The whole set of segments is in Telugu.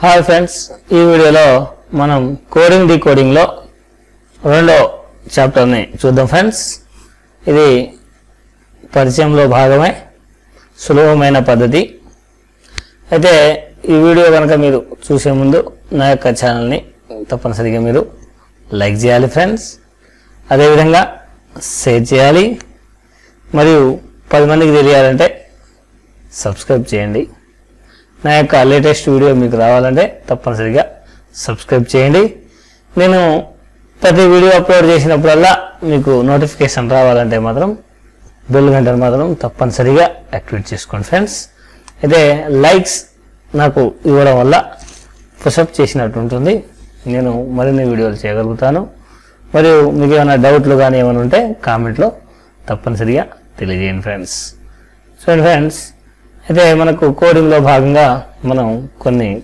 హాయ్ ఫ్రెండ్స్ ఈ వీడియోలో మనం కోడింగ్ డీకోడింగ్లో రెండో చాప్టర్ని చూద్దాం ఫ్రెండ్స్. ఇది పరిచయంలో భాగమే సులభమైన పద్ధతి. అయితే ఈ వీడియో కనుక మీరు చూసే ముందు నా యొక్క ఛానల్ని తప్పనిసరిగా మీరు లైక్ చేయాలి ఫ్రెండ్స్. అదేవిధంగా షేర్ చేయాలి. మరియు పది మందికి తెలియాలంటే సబ్స్క్రైబ్ చేయండి. నా యొక్క లేటెస్ట్ వీడియో మీకు రావాలంటే తప్పనిసరిగా సబ్స్క్రైబ్ చేయండి. నేను ప్రతి వీడియో అప్లోడ్ చేసినప్పుడల్లా మీకు నోటిఫికేషన్ రావాలంటే మాత్రం బెల్ గంటను మాత్రం తప్పనిసరిగా యాక్టివేట్ చేసుకోండి ఫ్రెండ్స్. అయితే లైక్స్ నాకు ఇవ్వడం వల్ల పుషప్ చేసినట్టు ఉంటుంది. నేను మరిన్ని వీడియోలు చేయగలుగుతాను. మరియు మీకు ఏమైనా డౌట్లు కానీ ఏమైనా ఉంటే కామెంట్లో తప్పనిసరిగా తెలియజేయండి ఫ్రెండ్స్. సో ఫ్రెండ్స్ అయితే మనకు కోడింగ్లో భాగంగా మనం కొన్ని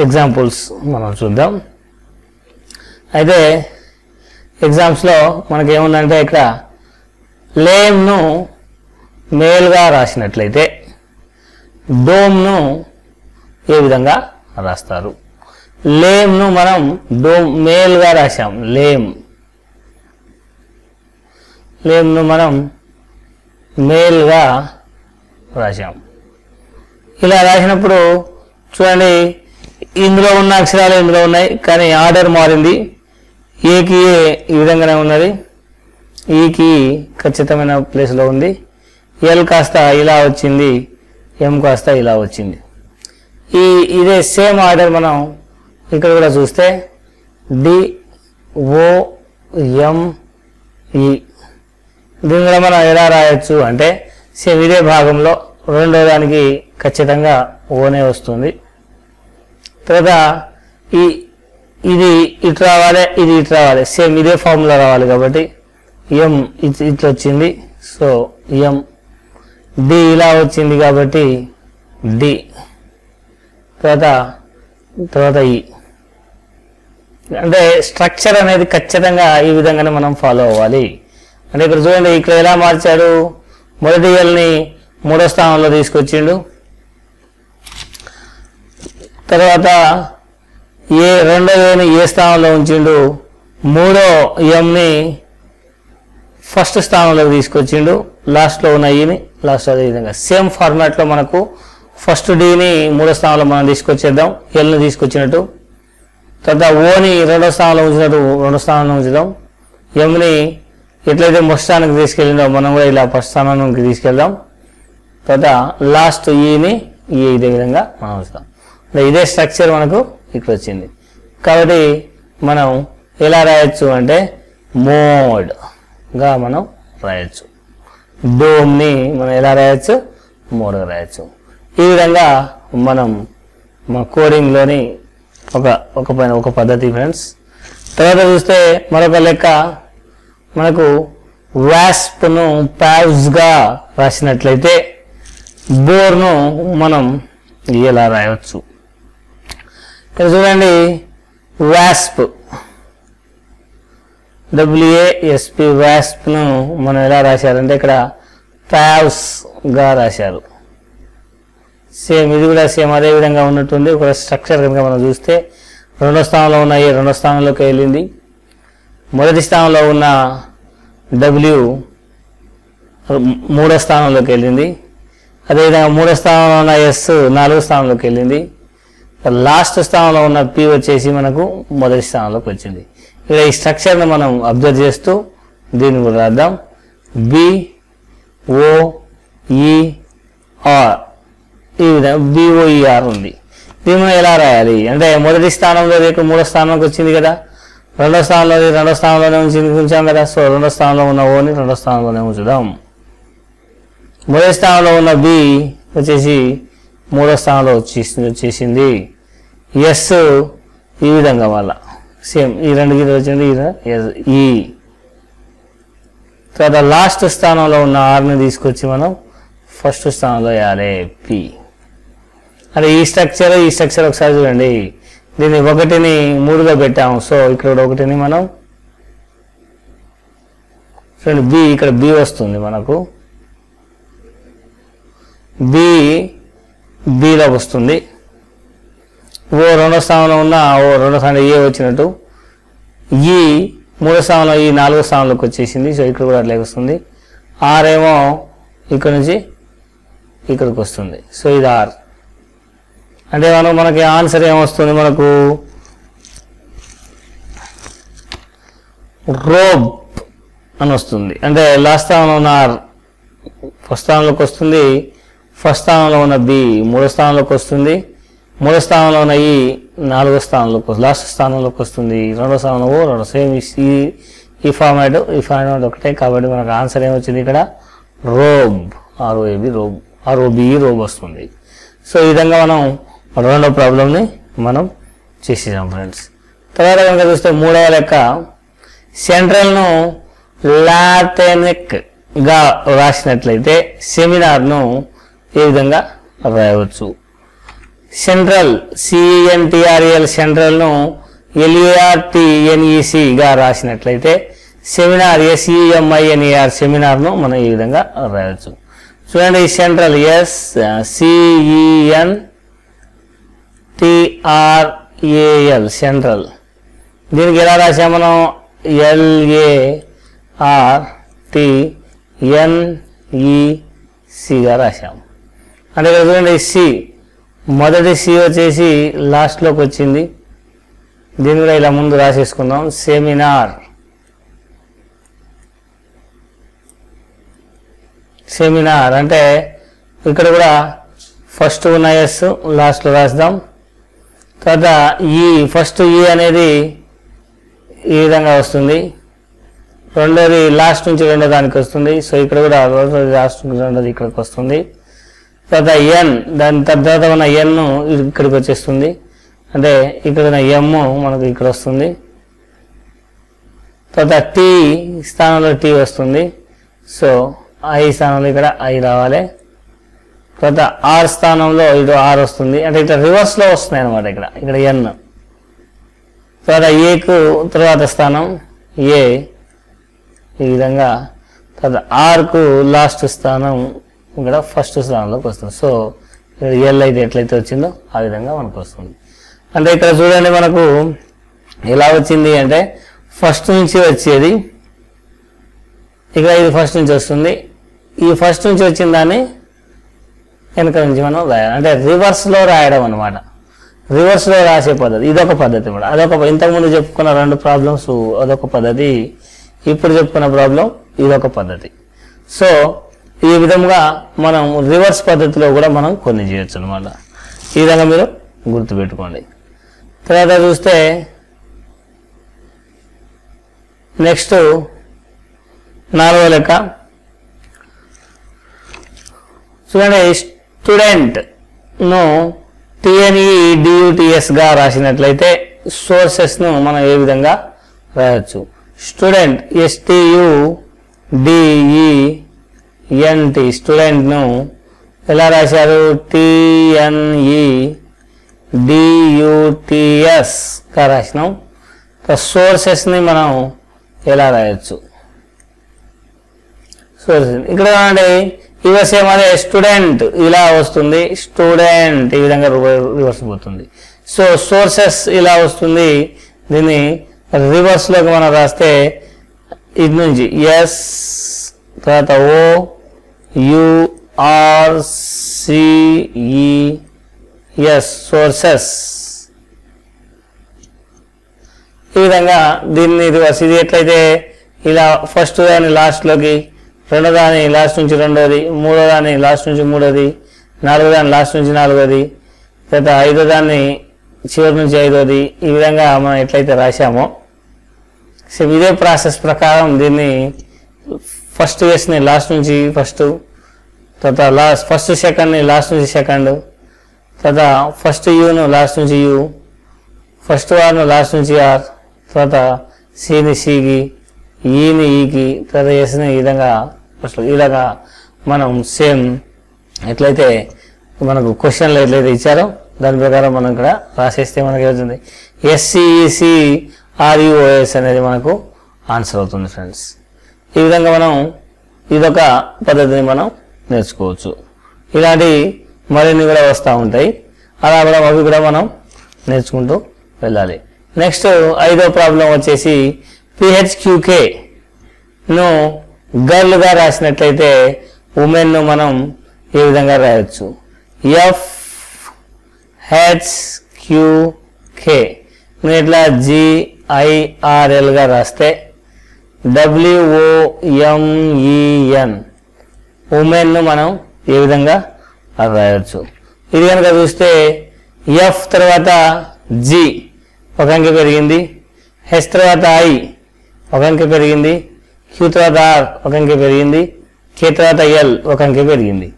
ఎగ్జాంపుల్స్ మనం చూద్దాం. అయితే ఎగ్జామ్స్లో మనకి ఏముందంటే ఇక్కడ లేమ్ను మేల్గా రాసినట్లయితే డోమ్ను ఏ విధంగా రాస్తారు? లేమ్ను మనం డోమ్ మేల్గా రాసాం లేమ్. లేమ్ను మనం మేల్గా రాశాం. ఇలా రాసినప్పుడు చూడండి ఇందులో ఉన్న అక్షరాలు ఇందులో ఉన్నాయి కానీ ఆర్డర్ మారింది. ఏకి ఏ ఈ విధంగానే ఉన్నది. ఈకి ఖచ్చితమైన ప్లేస్లో ఉంది. ఎల్ కాస్త ఇలా వచ్చింది ఎం కాస్త ఇలా వచ్చింది. ఈ ఇదే సేమ్ ఆర్డర్ మనం ఇక్కడ కూడా చూస్తే డి ఓ ఎం ఈ. దీన్ని కూడా మనం ఎలా రాయొచ్చు అంటే సేమ్ ఇదే భాగంలో రెండో దానికి ఖచ్చితంగా ఓనే వస్తుంది. తర్వాత ఈ ఇది ఇటు రావాలి ఇది ఇటు రావాలి. సేమ్ ఇదే ఫార్ములా రావాలి కాబట్టి ఎం ఇట్ ఇట్లా వచ్చింది. సో ఎం డి ఇలా వచ్చింది కాబట్టి డి తర్వాత తర్వాత ఈ అంటే స్ట్రక్చర్ అనేది ఖచ్చితంగా ఈ విధంగానే మనం ఫాలో అవ్వాలి. అంటే ఇక్కడ చూడండి ఇక్కడ ఎలా మార్చాడు మొదటి ఎల్ని మూడో స్థానంలో తీసుకొచ్చిండు. తర్వాత ఏ రెండో ఏని ఏ స్థానంలో ఉంచిండు మూడో ఎంని ఫస్ట్ స్థానంలోకి తీసుకొచ్చిండు. లాస్ట్లో ఉన్న ఈని లాస్ట్ అదే విధంగా. సేమ్ ఫార్మాట్లో మనకు ఫస్ట్ డీని మూడో స్థానంలో మనం తీసుకొచ్చేద్దాం ఎల్ని తీసుకొచ్చినట్టు. తర్వాత ఓని రెండో స్థానంలో ఉంచినట్టు రెండో స్థానంలో ఉంచుదాం. ఎంని ఎట్లయితే మొదటి స్థానానికి తీసుకెళ్ళిందో మనం కూడా ఇలా ఫస్ట్ స్థానానికి తీసుకెళ్దాం. తర్వాత లాస్ట్ ఈని ఈ ఇదే విధంగా మనం ఉంచుతాం ఇదే స్ట్రక్చర్ మనకు ఇక్కడ వచ్చింది. కాబట్టి మనం ఎలా రాయొచ్చు అంటే మోడ్గా మనం రాయొచ్చు. డోమ్ని మనం ఎలా రాయొచ్చు? మోడ్గా రాయొచ్చు. ఈ విధంగా మనం మా కోడింగ్లోని ఒక ఒక పైన ఒక పద్ధతి ఫ్రెండ్స్ తర్వాత చూస్తే మరొక లెక్క మనకు వ్యాస్ప్ను ప్యావ్స్గా రాసినట్లయితే బోర్ను మనం ఇలా రాయవచ్చు? ఇక్కడ చూడండి వ్యాస్ప్ డబ్ల్యూఏఎస్పి వ్యాస్ప్ను మనం ఎలా రాశారంటే ఇక్కడ ప్యావ్స్గా రాశారు. సేమ్ ఇది కూడా సేమ్ అదే విధంగా ఉన్నట్టుంది. ఒక స్ట్రక్చర్ కనుక మనం చూస్తే రెండో స్థానంలో ఉన్న ఏ రెండో స్థానంలోకి వెళ్ళింది. మొదటి స్థానంలో ఉన్న డబ్ల్యూ మూడో స్థానంలోకి వెళ్ళింది. అదేవిధంగా మూడో స్థానంలో ఉన్న ఎస్ నాలుగో స్థానంలోకి వెళ్ళింది. లాస్ట్ స్థానంలో ఉన్న పి వచ్చేసి మనకు మొదటి స్థానంలోకి వచ్చింది. ఇక్కడ ఈ స్ట్రక్చర్ని మనం అబ్జర్వ్ చేస్తూ దీన్ని కూడా రాద్దాం. బి ఓ ఈ ఆర్ ఈ విధంగా బిఓఈఆర్ e, ఉంది. దీన్ని మనం ఎలా రాయాలి? అంటే మొదటి స్థానంలో రేపు మూడో స్థానంలోకి వచ్చింది కదా. రెండో స్థానంలో రెండో స్థానంలోనే ఉంచి ఉంచాం కదా. సో రెండో స్థానంలో ఉన్న ఓని రెండో స్థానంలోనే ఉంచుదాం. మొదటి స్థానంలో ఉన్న బి వచ్చేసి మూడో స్థానంలో వచ్చేసింది వచ్చేసింది. ఎస్ ఈ విధంగా వాళ్ళ సేమ్ ఈ రెండు గీతలు వచ్చింది ఈ e. తర్వాత లాస్ట్ స్థానంలో ఉన్న ఆర్ని తీసుకొచ్చి మనం ఫస్ట్ స్థానంలో వేయాలి పి అంటే ఈ స్ట్రక్చర్ ఈ స్ట్రక్చర్ ఒకసారి చూడండి. దీన్ని ఒకటిని మూడుగా పెట్టాము. సో ఇక్కడ కూడా ఒకటిని మనం చూడండి బి ఇక్కడ బి వస్తుంది మనకు. బి బిలో వస్తుంది. ఓ రెండో స్థానంలో ఉన్న ఓ రెండో స్థానంలో ఏ వచ్చినట్టు? ఈ మూడో స్థానంలో ఈ నాలుగో స్థానంలోకి వచ్చేసింది. సో ఇక్కడ కూడా అట్లాగే వస్తుంది. ఆర్ ఏమో ఇక్కడ నుంచి ఇక్కడికి వస్తుంది. సో ఇది ఆర్. అంటే మనం మనకి ఆన్సర్ ఏమొస్తుంది? మనకు రోబ్ అని వస్తుంది. అంటే లాస్ట్ స్థానంలో ఉన్న ఆర్ ఫస్ట్ స్థానంలోకి వస్తుంది. ఫస్ట్ స్థానంలో ఉన్న బి మూడో స్థానంలోకి వస్తుంది. మూడో స్థానంలో ఉన్న ఈ నాలుగో స్థానంలోకి లాస్ట్ స్థానంలోకి వస్తుంది. రెండో స్థానంలో రెండో సేమ్ ఈ ఈ ఫార్మాట్ ఈ ఫార్మాట్ ఒకటే. కాబట్టి మనకు ఆన్సర్ ఏమొచ్చింది ఇక్కడ? Rob. R O A B rob. R O B E rob వస్తుంది. సో ఈ విధంగా మనం రెండో ప్రాబ్లమ్ని మనం చేసేసాం ఫ్రెండ్స్. తర్వాత కనుక చూస్తే మూడవ లెక్క. సెంట్రల్ను లాటెనిక్గా వ్రాసినట్లయితే రాసినట్లయితే సెమినార్ను ఈ విధంగా రాయవచ్చు? సెంట్రల్ సిఎన్టీఆర్ఎల్ సెంట్రల్ను ఎల్ఏఆర్టీఎన్ఈసిగా రాసినట్లయితే సెమినార్ ఎస్ఈఎంఐఎన్ఈఆర్ సెమినార్ను మనం ఈ విధంగా రాయవచ్చు. చూడండి central S C E N T R A L central. దీనికి ఎలా రాసాం మనం? ఎల్ఏఆర్ టిఎన్ఈసిగా అంటే ఇక్కడ చూడండి సి మొదటి సి వచ్చేసి లాస్ట్లోకి వచ్చింది. దీని కూడా ఇలా ముందు రాసేసుకుందాం. సెమినార్ సెమినార్ అంటే ఇక్కడ కూడా ఫస్ట్ ఉన్న ఎస్ లాస్ట్లో రాద్దాం తర్వాత ఈ ఫస్ట్ ఈ అనేది ఈ విధంగా వస్తుంది. రెండోది లాస్ట్ నుంచి రెండో దానికి వస్తుంది. సో ఇక్కడ కూడా రెండోది లాస్ట్ నుంచి రెండోది ఇక్కడికి వస్తుంది. తర్వాత ఎన్ దాని తర్వాత ఉన్న ఎన్ ఇక్కడికి వచ్చేస్తుంది. అంటే ఇక్కడ ఉన్న ఎమ్ మనకు ఇక్కడ వస్తుంది. తర్వాత టీ స్థానంలో టీ వస్తుంది. సో ఐ స్థానంలో ఇక్కడ ఐ రావాలి. తర్వాత ఆర్ స్థానంలో ఇటు ఆర్ వస్తుంది. అంటే ఇట్లా రివర్స్లో వస్తున్నాయి అనమాట ఇక్కడ. ఇక్కడ ఎన్ తర్వాత ఏకు తర్వాత స్థానం ఏ ఈ విధంగా. తర్వాత ఆర్కు లాస్ట్ స్థానం ఇక్కడ ఫస్ట్ స్థానంలోకి వస్తుంది. సో ఎల్ అయితే ఎట్లయితే వచ్చిందో ఆ విధంగా మనకు వస్తుంది. అంటే ఇక్కడ చూడండి మనకు ఎలా వచ్చింది అంటే ఫస్ట్ నుంచి వచ్చేది ఇక్కడ ఇది ఫస్ట్ నుంచి వస్తుంది. ఈ ఫస్ట్ నుంచి వచ్చిన దాన్ని వెనక నుంచి మనం రాయాలి. అంటే రివర్స్లో రాయడం అనమాట రివర్స్లో రాసే పద్ధతి ఇదొక పద్ధతి కూడా. అదొక ఇంతకుముందు చెప్పుకున్న రెండు ప్రాబ్లమ్స్ అదొక పద్ధతి ఇప్పుడు చెప్పుకున్న ప్రాబ్లం ఇదొక పద్ధతి. సో ఈ విధంగా మనం రివర్స్ పద్ధతిలో కూడా మనం కొన్ని చేయొచ్చు అనమాట ఈ విధంగా మీరు గుర్తుపెట్టుకోండి. తర్వాత చూస్తే నెక్స్ట్ నాలుగో లెక్క. చూడండి స్టూడెంట్ను టిఎన్ఈ రాసినట్లయితే సోర్సెస్ను మనం ఏ విధంగా రాయొచ్చు? Student S T U D E N T స్టూడెంట్ను ఎలా రాశారు? టిఎన్ఈ డియుటిఎస్గా రాసినాం. సోర్సెస్ని మనం ఎలా రాయొచ్చు? సోర్సెస్ ఇక్కడ చూడండి రివర్స్ ఏమదే స్టూడెంట్ ఇలా వస్తుంది. స్టూడెంట్ ఈ విధంగా రివర్స్ పోతుంది. సో సోర్సెస్ ఇలా వస్తుంది. దీన్ని రివర్స్లోకి మనం రాస్తే ఇది నుంచి ఎస్ తర్వాత ఓ యుఆర్సిఈఎస్ సోర్సెస్. ఈ విధంగా దీన్ని రివర్స్ ఇది ఎట్లయితే ఇలా ఫస్ట్ దాన్ని లాస్ట్లోకి రెండో దాని లాస్ట్ నుంచి రెండోది మూడో దాని లాస్ట్ నుంచి మూడోది నాలుగో దాని లాస్ట్ నుంచి నాలుగోది తర్వాత ఐదో దాన్ని చివరి నుంచి ఐదోది ఈ విధంగా మనం ఎట్లయితే రాశామో. సో ఇదే ప్రాసెస్ ప్రకారం దీన్ని ఫస్ట్ వేసిన లాస్ట్ నుంచి ఫస్ట్ తర్వాత లాస్ట్ ఫస్ట్ సెకండ్ని లాస్ట్ నుంచి సెకండ్ తర్వాత ఫస్ట్ యూను లాస్ట్ నుంచి యూ ఫస్ట్ ఆర్ను లాస్ట్ నుంచి ఆర్ తర్వాత సిని సికి ఈని e ఈకి e తర్వాత ఎస్ని ఈ విధంగా ఫస్ట్ మనం సేమ్ ఎట్లయితే మనకు క్వశ్చన్లు ఎట్లయితే ఇచ్చారో దాని ప్రకారం మనం ఇక్కడ రాసేస్తే మనకి ఏమవుతుంది? ఎస్సిఈసి ఆర్యుఓఎస్ e, అనేది మనకు ఆన్సర్ అవుతుంది ఫ్రెండ్స్ ఈ విధంగా మనం ఇదొక పద్ధతిని మనం నేర్చుకోవచ్చు. ఇలాంటి మరిన్ని కూడా వస్తూ ఉంటాయి. అలా కూడా అవి కూడా మనం నేర్చుకుంటూ వెళ్ళాలి. నెక్స్ట్ ఐదో ప్రాబ్లం వచ్చేసి పిహెచ్క్యూకే ను గర్ల్గా రాసినట్లయితే ఉమెన్ను మనం ఏ విధంగా రాయొచ్చు? ఎఫ్ హెచ్ క్యూకే ఇట్లా జిఐఆర్ఎల్గా రాస్తే డబ్ల్యూఓఎంఈఎన్ ఉమెన్ను మనం ఏ విధంగా రాయవచ్చు ఇది కనుక చూస్తే ఎఫ్ తర్వాత జి ఒక అంకె పెరిగింది. హెచ్ తర్వాత ఐ ఒక అంకె పెరిగింది. క్యూ తర్వాత ఆర్ ఒక అంకె పెరిగింది. కే తర్వాత ఎల్ ఒక అంకె పెరిగింది.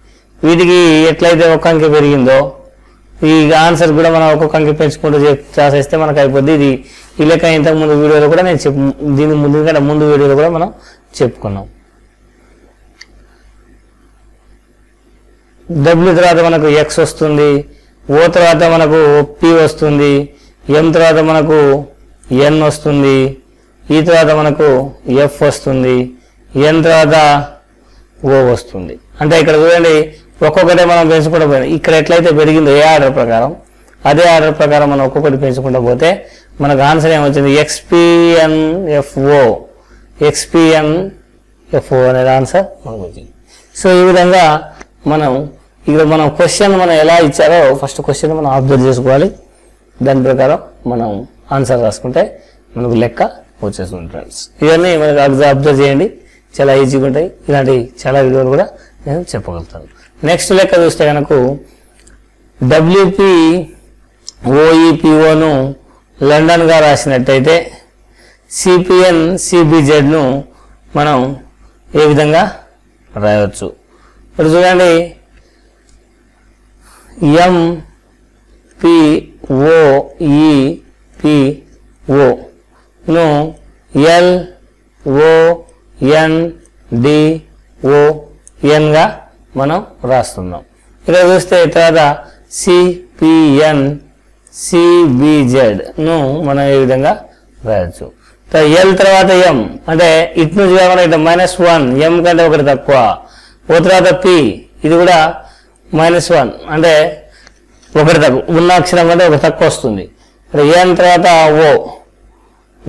వీటికి ఎట్లయితే ఒక అంకె పెరిగిందో ఈ ఆన్సర్ కూడా మనం ఒక్కొక్క అంకె పెంచుకుంటూ చెప్ మనకు అయిపోద్ది. ఇది ఈ లెక్క ఇంతకు ముందు వీడియోలో కూడా నేను చెప్పు దీని ముందు ముందు వీడియోలో కూడా మనం చెప్పుకున్నాం. డబ్ల్యూ తర్వాత మనకు ఎక్స్ వస్తుంది ఓ తర్వాత మనకు పి వస్తుంది ఎం తర్వాత మనకు ఎన్ వస్తుంది ఈ తర్వాత మనకు ఎఫ్ వస్తుంది ఎన్ తర్వాత ఓ వస్తుంది. అంటే ఇక్కడ చూడండి ఒక్కొక్కటే మనం పెంచుకుంటూ పోయినాం ఇక్కడ ఎట్లయితే పెరిగిందో ఏ ఆర్డర్ ప్రకారం అదే ఆర్డర్ ప్రకారం మనం ఒక్కొక్కటి పెంచుకుంటూ పోతే మనకు ఆన్సర్ ఏమొచ్చింది? X P N F O X P N F O అనేది ఆన్సర్ మనకు వచ్చింది. సో ఈ విధంగా మనం ఇక్కడ మనం క్వశ్చన్ మనం ఎలా ఇచ్చారో ఫస్ట్ క్వశ్చన్ మనం అబ్జర్వ్ చేసుకోవాలి. దాని ప్రకారం మనం ఆన్సర్ రాసుకుంటే మనకు లెక్క వచ్చేస్తుంది ఫ్రెండ్స్ ఇవన్నీ మనకు అబ్జర్వ్ చేయండి. చాలా ఈజీగా ఉంటాయి. ఇలాంటి చాలా వీడియోలు కూడా నేను చెప్పగలుగుతాను. నెక్స్ట్ లెక్క చూస్తే కనుక డబ్ల్యూపి ఓఈపిఓను లండన్గా రాసినట్టయితే సిపిఎన్ సిబిజెడ్ను మనం ఏ విధంగా రాయవచ్చు? ఇప్పుడు చూడండి. M P O P O ను ఎల్ ఓ ఎన్ డి ఓ ఎన్గా మనం రాస్తున్నాం. ఇక్కడ చూస్తే తర్వాత సిపిఎన్ సిబిజెడ్ను మనం ఏ విధంగా రాయొచ్చు. ఎల్ తర్వాత ఎం అంటే ఇటు నుంచి కాకుండా ఇట్లా మైనస్ వన్ ఎం కంటే ఒకటి తక్కువ. ఓ తర్వాత పి ఇది కూడా మైనస్ వన్ అంటే ఒకటి తక్కువ ఉన్న అక్షరం కంటే ఒక తక్కువ వస్తుంది. ఇక్కడ తర్వాత ఓ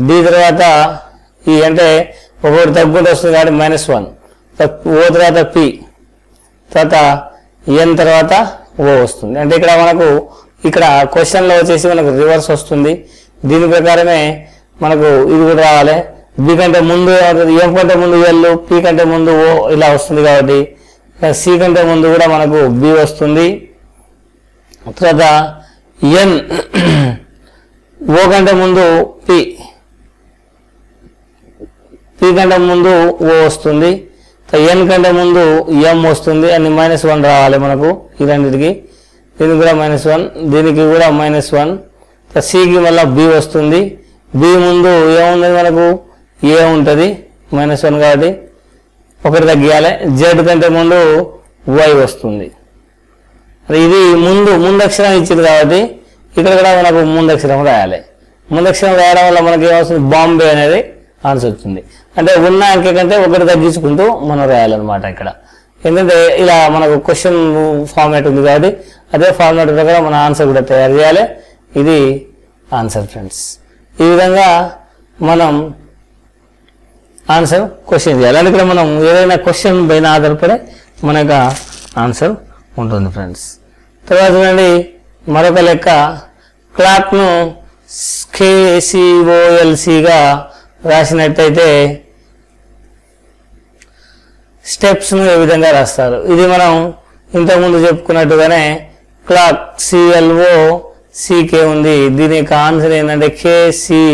డి తర్వాత ఈ అంటే ఒకటి తగ్గుంటే వస్తుంది కాబట్టి మైనస్ వన్. ఓ తర్వాత పి తర్వాత ఎన్ తర్వాత ఓ వస్తుంది. అంటే ఇక్కడ మనకు ఇక్కడ క్వశ్చన్లో వచ్చేసి మనకు రివర్స్ వస్తుంది. దీని ప్రకారమే మనకు ఇది కూడా రావాలి. బి కంటే ముందు ఎం కంటే ముందు ఎల్ పి కంటే ముందు ఓ ఇలా వస్తుంది కాబట్టి సి కంటే ముందు కూడా మనకు బి వస్తుంది. తర్వాత ఎన్ ఓ కంటే ముందు పి. పి కంటే ముందు ఓ వస్తుంది. ఎన్ కంటే ముందు ఎం వస్తుంది. అని మైనస్ వన్ రావాలి మనకు ఈ రెండింటికి. దీనికి కూడా మైనస్ వన్ దీనికి కూడా మైనస్ వన్. సికి మళ్ళీ బి వస్తుంది. బి ముందు ఏముంది మనకు? ఏ ఉంటుంది? మైనస్ వన్ కాబట్టి ఒకటి తగ్గియాలి. జెడ్ కంటే ముందు వై వస్తుంది. ఇది ముందు ముందు అక్షరం ఇచ్చింది కాబట్టి ఇక్కడ కూడా మనకు ముందు అక్షరం రాయాలి. ముందు అక్షరం రాయడం వల్ల మనకి ఏమవుతుంది బాంబే అనేది ఆన్సర్ వచ్చింది. అంటే ఉన్న అంకె కంటే ఒకటి తగ్గించుకుంటూ మనం రాయాలన్నమాట ఇక్కడ. ఎందుకంటే ఇలా మనకు క్వశ్చన్ ఫార్మాట్ ఉంది కాబట్టి అదే ఫార్మాట్ ప్రకారం మన ఆన్సర్ కూడా తయారు చేయాలి. ఇది ఆన్సర్ ఫ్రెండ్స్. ఈ విధంగా మనం ఆన్సర్ క్వశ్చన్ చేయాలి. అంటే ఇక్కడ మనం ఏదైనా క్వశ్చన్ పైన ఆధారపడే మన యొక్క ఆన్సర్ ఉంటుంది ఫ్రెండ్స్ తర్వాత చూడండి మరొక లెక్క. క్లాక్ను కేసిఓఎల్సిగా రాసినట్టయితే స్టెప్స్ను ఏ విధంగా రాస్తారు? ఇది మనం ఇంతకుముందు చెప్పుకున్నట్టుగానే క్లాక్ సిఎల్ఓ సికే ఉంది. దీని యొక్క ఆన్సర్ ఏంటంటే కేసిఓఎల్సి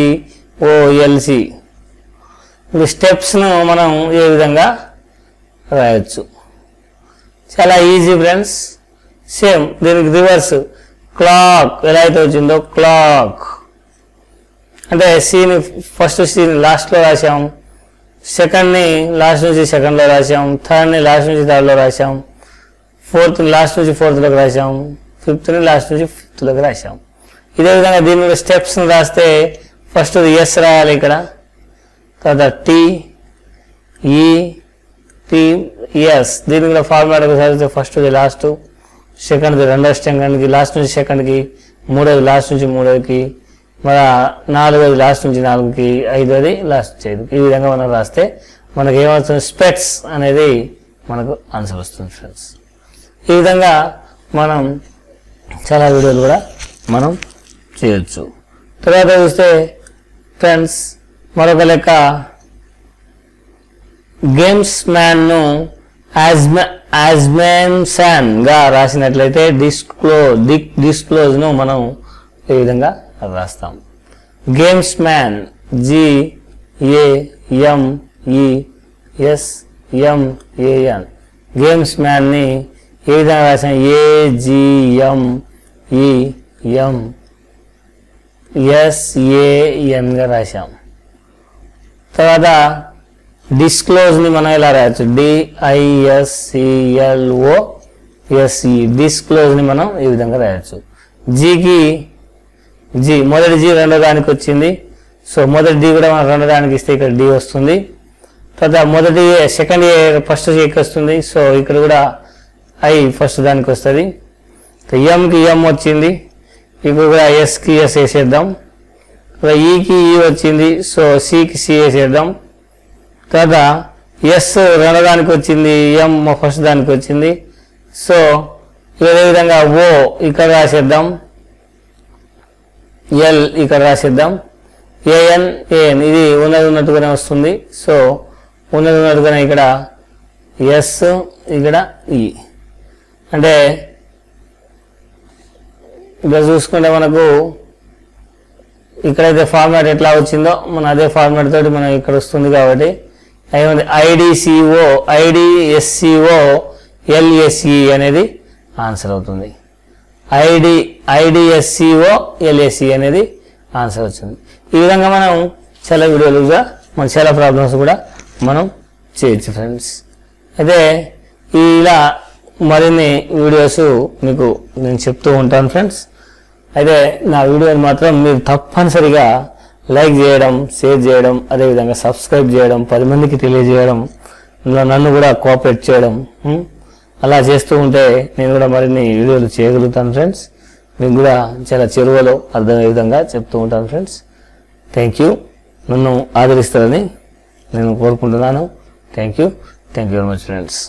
ఇది స్టెప్స్ను మనం ఏ విధంగా రాయొచ్చు? చాలా ఈజీ ఫ్రెండ్స్ సేమ్ దీనికి రివర్స్ క్లాక్ ఎలా అయితే వచ్చిందో క్లాక్ అంటే సీని ఫస్ట్ సీని లాస్ట్లో రాసాం సెకండ్ని లాస్ట్ నుంచి సెకండ్లో రాసాం థర్డ్ని లాస్ట్ నుంచి థర్డ్లో రాసాం ఫోర్త్ని లాస్ట్ నుంచి ఫోర్త్లోకి రాసాం ఫిఫ్త్ని లాస్ట్ నుంచి ఫిఫ్త్లోకి రాసాం ఇదే విధంగా దీని మీద స్టెప్స్ని రాస్తే ఫస్ట్ ఎస్ రాయాలి ఇక్కడ. తర్వాత టీ ఈ పిఎస్ దీనికి దీని కూడా ఫార్మాట్ చదివితే ఫస్ట్ది లాస్ట్ సెకండ్ది రెండో సెకండ్కి లాస్ట్ నుంచి సెకండ్కి మూడోది లాస్ట్ నుంచి మూడోదికి మన నాలుగోది లాస్ట్ నుంచి నాలుగుకి ఐదోది లాస్ట్ నుంచి ఐదుకి. ఈ విధంగా మనం రాస్తే మనకి ఏమవుతుంది? స్పెట్స్ అనేది మనకు ఆన్సర్ వస్తుంది ఫ్రెండ్స్ ఈ విధంగా మనం చాలా వీడియోలు కూడా మనం చేయొచ్చు. తర్వాత చూస్తే ఫ్రెండ్స్ మరొక లెక్క గేమ్స్ మ్యాన్ను యాజ్మెన్సాన్గా రాసినట్లయితే డిస్క్లో దిక్ డిస్క్లోజ్ను మనం ఈ విధంగా రాస్తాం. Games man G A M E S games మ్యాన్ని ఏ విధంగా రాసాం? ఏ జి ఎం ఈ ఎం ఎస్ఏఎన్గా రాశాం. తర్వాత డిస్క్లోజ్ని మనం ఎలా రాయొచ్చు? డిఐఎస్సిఎల్ఓ ఎస్ఈ డిస్క్లోజ్ని మనం ఈ విధంగా రాయొచ్చు. జీకి జీ మొదటి జీ రెండో దానికి వచ్చింది. సో మొదటి డి కూడా మనం రెండో దానికి ఇస్తే ఇక్కడ డి వస్తుంది. తర్వాత మొదటి సెకండ్ ఏ ఫస్ట్ ఏకి వస్తుంది. సో ఇక్కడ కూడా ఐ ఫస్ట్ దానికి వస్తుంది. ఎంకి ఎం వచ్చింది. ఇప్పుడు కూడా ఎస్కి ఎస్ వేసేద్దాం. ఈకి e ఈ e వచ్చింది సో సికి సి వేసేద్దాం. తర్వాత ఎస్ రెండదానికి వచ్చింది ఎం ఫస్ట్ దానికి వచ్చింది. సో ఇదే విధంగా ఓ ఇక్కడ రాసేద్దాం. ఎల్ ఇక్కడ రాసేద్దాం. ఏఎన్ ఏఎన్ ఇది ఉన్నది ఉన్నట్టుగానే వస్తుంది. సో ఉన్నది ఉన్నట్టుగానే ఇక్కడ ఎస్ ఇక్కడ ఈ అంటే ఇక్కడ చూసుకుంటే మనకు ఇక్కడైతే ఫార్మాట్ ఎట్లా వచ్చిందో మన అదే ఫార్మాట్ తోటి మనం ఇక్కడ వస్తుంది కాబట్టి ఏముంది? ఐడిసిఓ ఐడిఎస్సిఓ ఎల్ఎస్ఈ అనేది ఆన్సర్ అవుతుంది. ఐడి ఐడిఎస్సిఓ ఎల్ఎస్ఈ అనేది ఆన్సర్ వచ్చింది ఈ విధంగా మనం చాలా వీడియోలుగా మన చాలా ప్రాబ్లమ్స్ కూడా మనం చేయొచ్చు ఫ్రెండ్స్ అయితే ఇలా మరిన్ని వీడియోస్ మీకు నేను చెప్తూ ఉంటాను ఫ్రెండ్స్ అయితే నా వీడియోని మాత్రం మీరు తప్పనిసరిగా లైక్ చేయడం షేర్ చేయడం అదేవిధంగా సబ్స్క్రైబ్ చేయడం పది మందికి తెలియజేయడం ఇందులో నన్ను కూడా కోఆపరేట్ చేయడం అలా చేస్తూ ఉంటే నేను కూడా మరిన్ని వీడియోలు చేయగలుగుతాను ఫ్రెండ్స్. మీకు కూడా చాలా చెరువులో అర్థమయ్యే విధంగా చెప్తూ ఉంటాను ఫ్రెండ్స్. థ్యాంక్ యూ నన్ను ఆదరిస్తారని నేను కోరుకుంటున్నాను. Thank you thank you very much friends